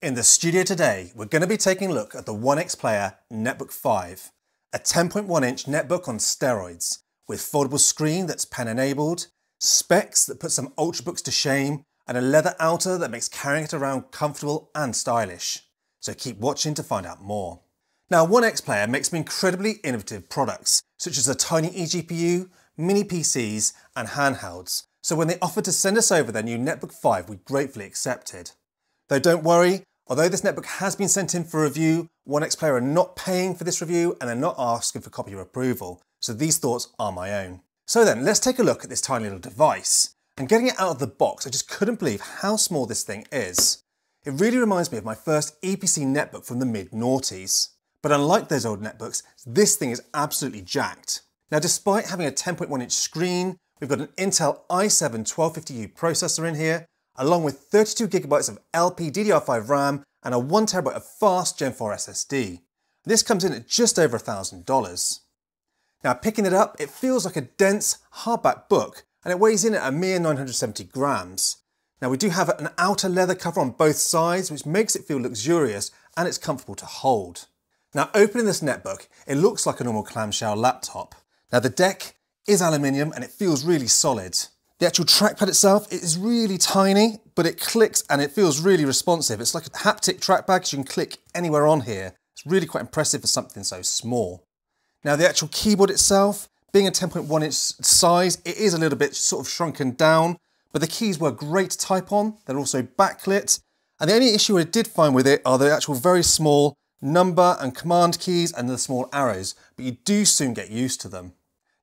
In the studio today, we're going to be taking a look at the 1X Player Netbook 5, a 10.1 inch netbook on steroids, with foldable screen that's pen enabled, specs that put some ultrabooks to shame, and a leather outer that makes carrying it around comfortable and stylish. So keep watching to find out more. Now 1X Player makes some incredibly innovative products, such as a tiny eGPU, mini PCs and handhelds, so when they offered to send us over their new Netbook 5 we gratefully accepted. Though don't worry, although this netbook has been sent in for review, 1xPlayer are not paying for this review and they're not asking for copy of approval, so these thoughts are my own. So then, let's take a look at this tiny little device. And getting it out of the box, I just couldn't believe how small this thing is. It really reminds me of my first Eee PC netbook from the mid-noughties. But unlike those old netbooks, this thing is absolutely jacked. Now despite having a 10.1 inch screen, we've got an Intel i7 1250U processor in here, along with 32GB of LPDDR5 RAM and a 1TB of fast Gen 4 SSD. This comes in at just over $1,000. Now picking it up, it feels like a dense hardback book and it weighs in at a mere 970 grams. Now we do have an outer leather cover on both sides which makes it feel luxurious and it's comfortable to hold. Now opening this netbook, it looks like a normal clamshell laptop. Now the deck is aluminium and it feels really solid. The actual trackpad itself it is really tiny, but it clicks and it feels really responsive. It's like a haptic trackpad because you can click anywhere on here. It's really quite impressive for something so small. Now the actual keyboard itself, being a 10.1 inch size, it is a little bit sort of shrunken down, but the keys were great to type on. They're also backlit. And the only issue I did find with it are the actual very small number and command keys and the small arrows, but you do soon get used to them.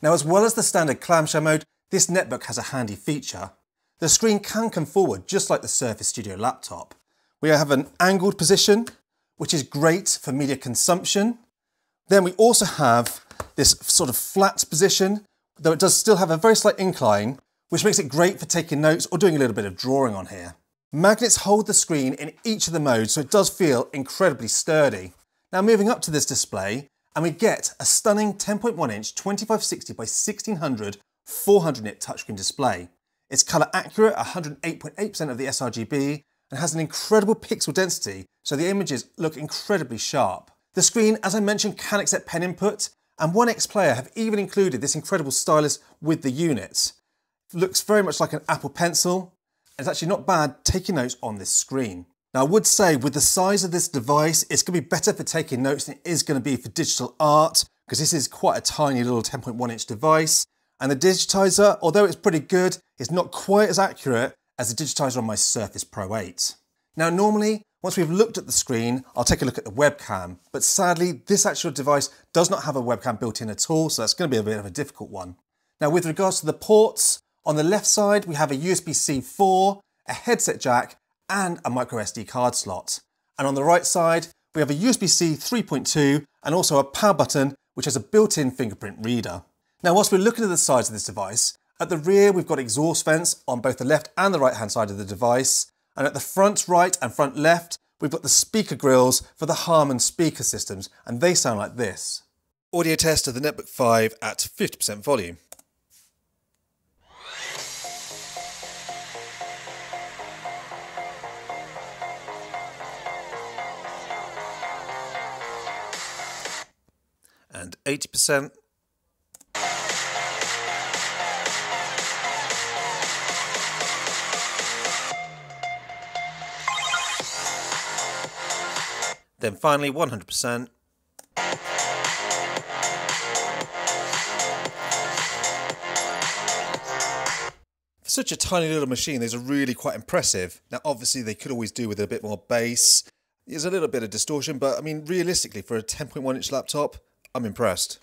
Now as well as the standard clamshell mode, this netbook has a handy feature. The screen can come forward just like the Surface Studio laptop. We have an angled position, which is great for media consumption. Then we also have this sort of flat position, though it does still have a very slight incline, which makes it great for taking notes or doing a little bit of drawing on here. Magnets hold the screen in each of the modes, so it does feel incredibly sturdy. Now moving up to this display, and we get a stunning 10.1 inch 2560 by 1600 400 nit touchscreen display. It's colour accurate, 108.8% of the sRGB, and has an incredible pixel density, so the images look incredibly sharp. The screen, as I mentioned, can accept pen input, and 1X Player have even included this incredible stylus with the unit. It looks very much like an Apple Pencil. It's actually not bad taking notes on this screen. Now I would say with the size of this device, it's gonna be better for taking notes than it is gonna be for digital art, because this is quite a tiny little 10.1 inch device. And the digitizer, although it's pretty good, is not quite as accurate as the digitizer on my Surface Pro 8. Now normally, once we've looked at the screen, I'll take a look at the webcam, but sadly this actual device does not have a webcam built in at all, so that's going to be a bit of a difficult one. Now with regards to the ports, on the left side we have a USB-C 4, a headset jack, and a micro SD card slot. And on the right side, we have a USB-C 3.2 and also a power button, which has a built-in fingerprint reader. Now, whilst we're looking at the sides of this device, at the rear we've got exhaust vents on both the left and the right hand side of the device, and at the front right and front left, we've got the speaker grills for the Harman speaker systems, and they sound like this. Audio test of the Netbook 5 at 50% volume. And 80%. Then finally 100%. For such a tiny little machine, these are really quite impressive. Now obviously they could always do with a bit more bass. There's a little bit of distortion, but I mean realistically for a 10.1 inch laptop, I'm impressed.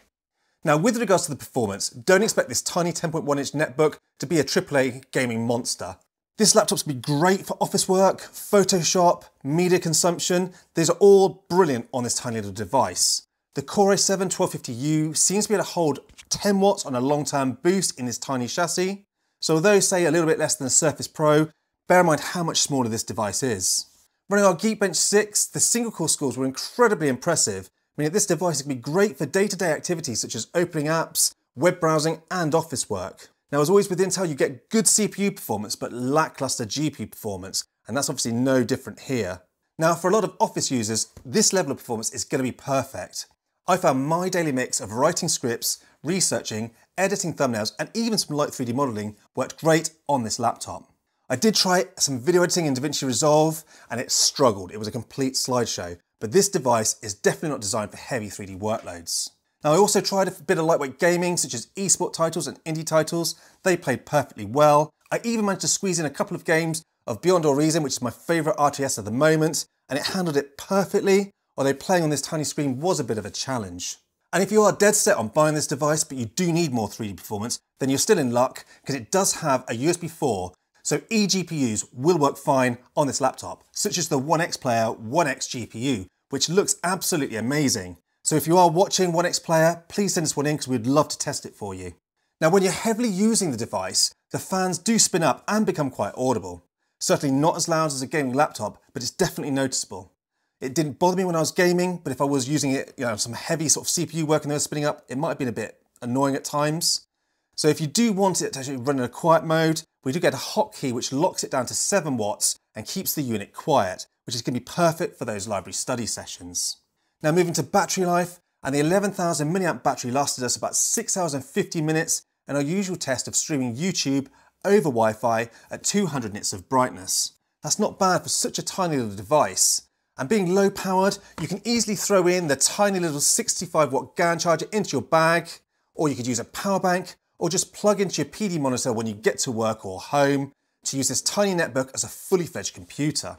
Now with regards to the performance, don't expect this tiny 10.1 inch netbook to be a AAA gaming monster. This laptop's gonna be great for office work, Photoshop, media consumption. These are all brilliant on this tiny little device. The Core i7 1250U seems to be able to hold 10 watts on a long-term boost in this tiny chassis. So although say a little bit less than a Surface Pro, bear in mind how much smaller this device is. Running our Geekbench 6, the single core scores were incredibly impressive, meaning this device can be great for day-to-day -day activities such as opening apps, web browsing and office work. Now, as always with Intel, you get good CPU performance, but lackluster GPU performance, and that's obviously no different here. Now, for a lot of Office users, this level of performance is going to be perfect. I found my daily mix of writing scripts, researching, editing thumbnails, and even some light 3D modeling worked great on this laptop. I did try some video editing in DaVinci Resolve and it struggled. It was a complete slideshow, but this device is definitely not designed for heavy 3D workloads. Now I also tried a bit of lightweight gaming such as esport titles and indie titles. They played perfectly well. I even managed to squeeze in a couple of games of Beyond All Reason, which is my favourite RTS at the moment, and it handled it perfectly, although playing on this tiny screen was a bit of a challenge. And if you are dead set on buying this device, but you do need more 3D performance, then you're still in luck, because it does have a USB 4 so eGPUs will work fine on this laptop, such as the One X Player One X GPU, which looks absolutely amazing. So if you are watching One X Player, please send us one in because we'd love to test it for you. Now when you're heavily using the device, the fans do spin up and become quite audible. Certainly not as loud as a gaming laptop, but it's definitely noticeable. It didn't bother me when I was gaming, but if I was using it, you know, some heavy sort of CPU work and they were spinning up, it might have been a bit annoying at times. So if you do want it to actually run in a quiet mode, we do get a hotkey which locks it down to 7 watts and keeps the unit quiet, which is going to be perfect for those library study sessions. Now moving to battery life, and the 11,000 mAh battery lasted us about 6 hours and 50 minutes in our usual test of streaming YouTube over Wi-Fi at 200 nits of brightness. That's not bad for such a tiny little device. And being low powered, you can easily throw in the tiny little 65 watt GAN charger into your bag, or you could use a power bank, or just plug into your PD monitor when you get to work or home to use this tiny netbook as a fully fledged computer.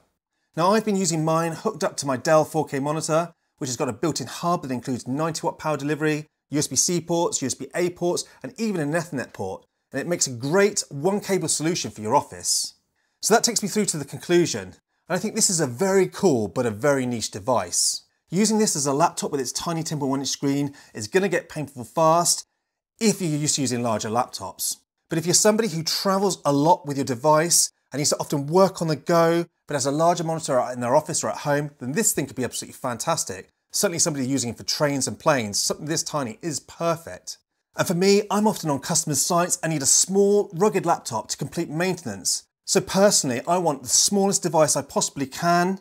Now I've been using mine hooked up to my Dell 4K monitor, which has got a built-in hub that includes 90 watt power delivery, USB-C ports, USB-A ports, and even an Ethernet port. And it makes a great one cable solution for your office. So that takes me through to the conclusion. And I think this is a very cool, but a very niche device. Using this as a laptop with its tiny 10.1 inch screen is gonna get painful fast, if you're used to using larger laptops. But if you're somebody who travels a lot with your device and needs to often work on the go, but has a larger monitor in their office or at home, then this thing could be absolutely fantastic. Certainly somebody using it for trains and planes, something this tiny is perfect. And for me, I'm often on customers' sites and need a small, rugged laptop to complete maintenance. So personally, I want the smallest device I possibly can,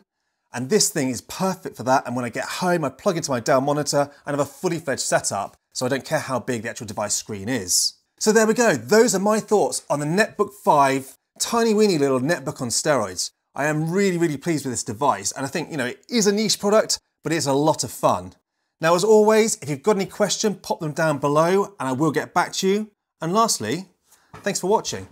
and this thing is perfect for that. And when I get home, I plug into my Dell monitor and have a fully fledged setup so I don't care how big the actual device screen is. So there we go, those are my thoughts on the Netbook 5 tiny weeny little netbook on steroids. I am really, really pleased with this device and I think, you know, it is a niche product, but it's a lot of fun. Now, as always, if you've got any questions, pop them down below and I will get back to you. And lastly, thanks for watching.